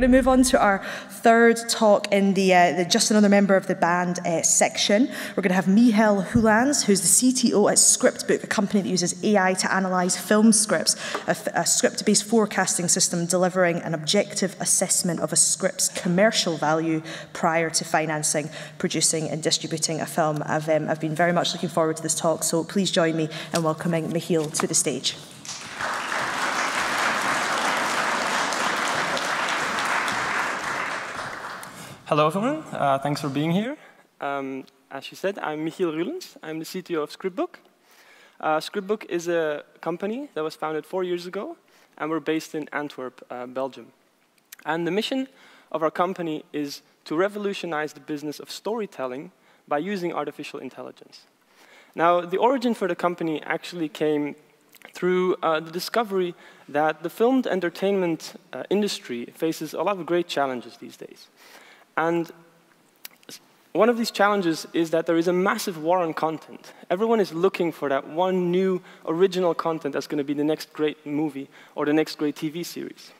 going to move on to our third talk in the, uh, the Just Another Member of the Band uh, section. We're going to have Michiel Hulans, who's the CTO at Scriptbook, a company that uses AI to analyse film scripts, a, a script-based forecasting system delivering an objective assessment of a script's commercial value prior to financing, producing and distributing a film. I've, um, I've been very much looking forward to this talk, so please join me in welcoming Michiel to the stage. Hello, everyone. Uh, thanks for being here. Um, as you said, I'm Michiel Ruelens. I'm the CTO of Scriptbook. Uh, Scriptbook is a company that was founded four years ago, and we're based in Antwerp, uh, Belgium. And the mission of our company is to revolutionize the business of storytelling by using artificial intelligence. Now, the origin for the company actually came through uh, the discovery that the filmed entertainment uh, industry faces a lot of great challenges these days. And one of these challenges is that there is a massive war on content. Everyone is looking for that one new original content that's going to be the next great movie or the next great TV series.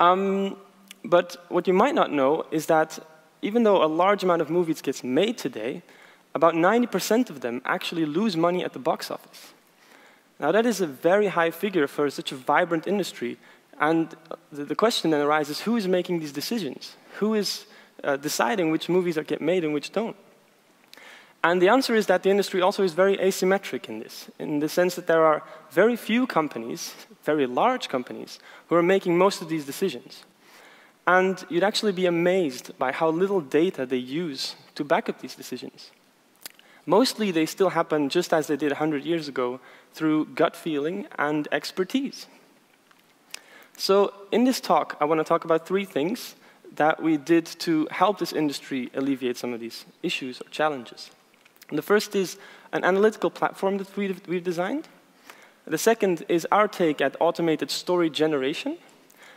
Um, but what you might not know is that even though a large amount of movies gets made today, about 90% of them actually lose money at the box office. Now that is a very high figure for such a vibrant industry. And the, question then arises, who is making these decisions? Who is uh, deciding which movies get made and which don't? And the answer is that the industry also is very asymmetric in this, in the sense that there are very few companies, very large companies, who are making most of these decisions. And you'd actually be amazed by how little data they use to back up these decisions. Mostly they still happen just as they did 100 years ago through gut feeling and expertise. So in this talk, I want to talk about three things that we did to help this industry alleviate some of these issues or challenges. And the first is an analytical platform that we've, designed. The second is our take at automated story generation.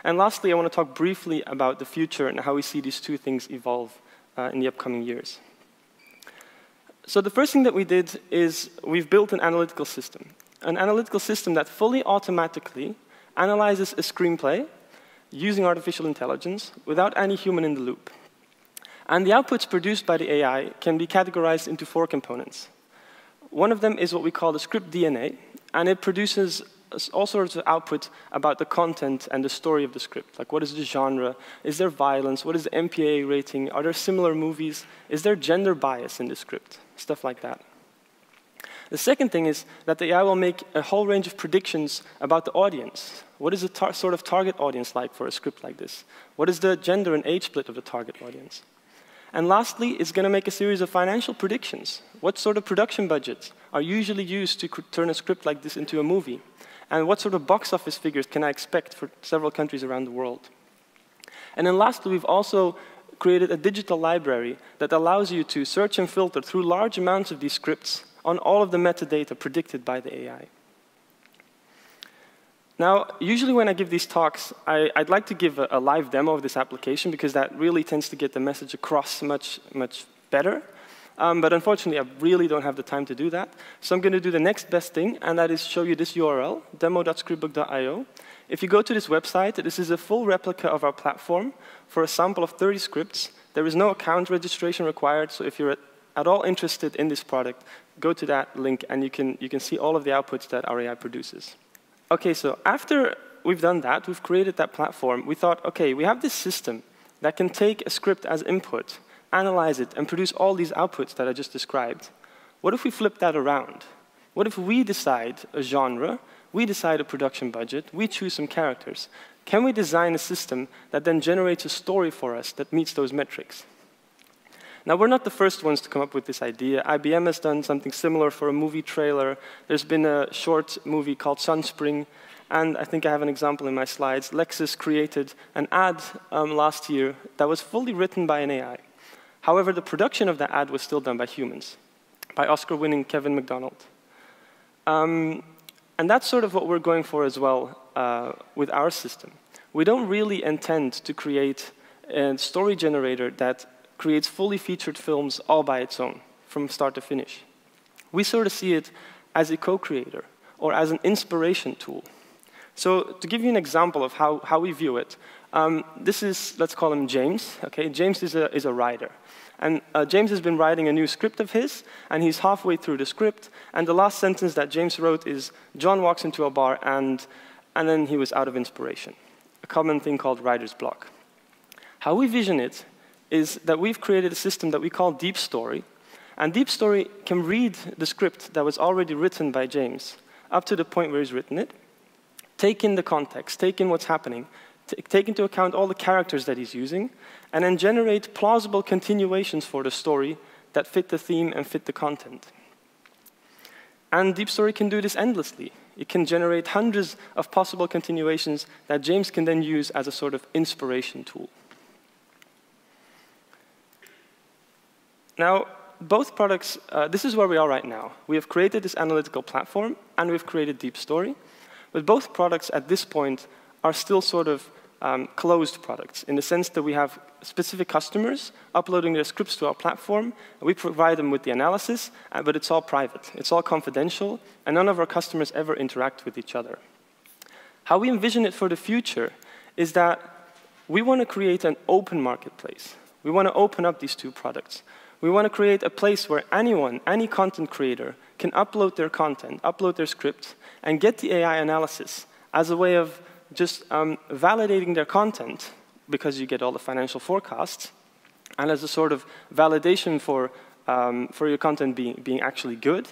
And lastly, I want to talk briefly about the future and how we see these two things evolve uh, in the upcoming years. So the first thing that we did is we've built an analytical system. An analytical system that fully automatically analyzes a screenplay using artificial intelligence without any human in the loop. And the outputs produced by the AI can be categorized into four components. One of them is what we call the script DNA, and it produces all sorts of output about the content and the story of the script. Like what is the genre? Is there violence? What is the MPA rating? Are there similar movies? Is there gender bias in the script? Stuff like that. The second thing is that the AI will make a whole range of predictions about the audience. What is the sort of target audience like for a script like this? What is the gender and age split of the target audience? And lastly, it's going to make a series of financial predictions. What sort of production budgets are usually used to turn a script like this into a movie? And what sort of box office figures can I expect for several countries around the world? And then lastly, we've also created a digital library that allows you to search and filter through large amounts of these scripts on all of the metadata predicted by the AI. Now, usually when I give these talks, I, would like to give a, a, live demo of this application because that really tends to get the message across much, much better. Um, but unfortunately, I really don't have the time to do that. So I'm going to do the next best thing, and that is show you this URL, demo.scriptbook.io. If you go to this website, this is a full replica of our platform for a sample of 30 scripts. There is no account registration required, so if you're at all interested in this product, go to that link and you can, you can see all of the outputs that our AI produces. Okay, so after we've done that, we've created that platform, we thought, okay, we have this system that can take a script as input analyze it, and produce all these outputs that I just described. What if we flip that around? What if we decide a genre, we decide a production budget, we choose some characters? Can we design a system that then generates a story for us that meets those metrics? Now, we're not the first ones to come up with this idea. IBM has done something similar for a movie trailer. There's been a short movie called Sunspring, and I think I have an example in my slides. Lexus created an ad um, last year that was fully written by an AI. However, the production of that ad was still done by humans, by Oscar-winning Kevin Macdonald. Um, and that's sort of what we're going for as well uh, with our system. We don't really intend to create a story generator that creates fully featured films all by its own, from start to finish. We sort of see it as a co-creator or as an inspiration tool. So to give you an example of how, how we view it, Um, this is, let's call him James. Okay, James is a, is a writer. And uh, James has been writing a new script of his, and he's halfway through the script. And the last sentence that James wrote is John walks into a bar, and, and then he was out of inspiration. A common thing called writer's block. How we vision it is that we've created a system that we call Deep Story. And Deep Story can read the script that was already written by James up to the point where he's written it, take in the context, take in what's happening, take into account all the characters that he's using, and then generate plausible continuations for the story that fit the theme and fit the content. And Deep Story can do this endlessly. It can generate hundreds of possible continuations that James can then use as a sort of inspiration tool. Now, both products, uh, this is where we are right now. We have created this analytical platform, and we've created Deep Story. But both products at this point are still sort of um, closed products in the sense that we have specific customers uploading their scripts to our platform. And we provide them with the analysis, uh, but it's all private. It's all confidential, and none of our customers ever interact with each other. How we envision it for the future is that we want to create an open marketplace. We want to open up these two products. We want to create a place where anyone, any content creator, can upload their content, upload their script, and get the AI analysis as a way of just um, validating their content because you get all the financial forecasts, and as a sort of validation for, um, for your content being, being actually good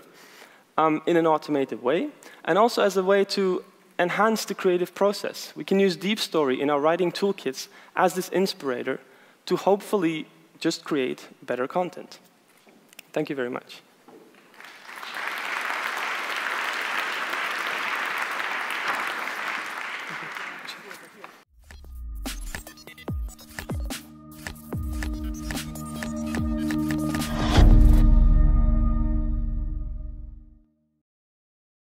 um, in an automated way, and also as a way to enhance the creative process. We can use Deep Story in our writing toolkits as this inspirator to hopefully just create better content. Thank you very much.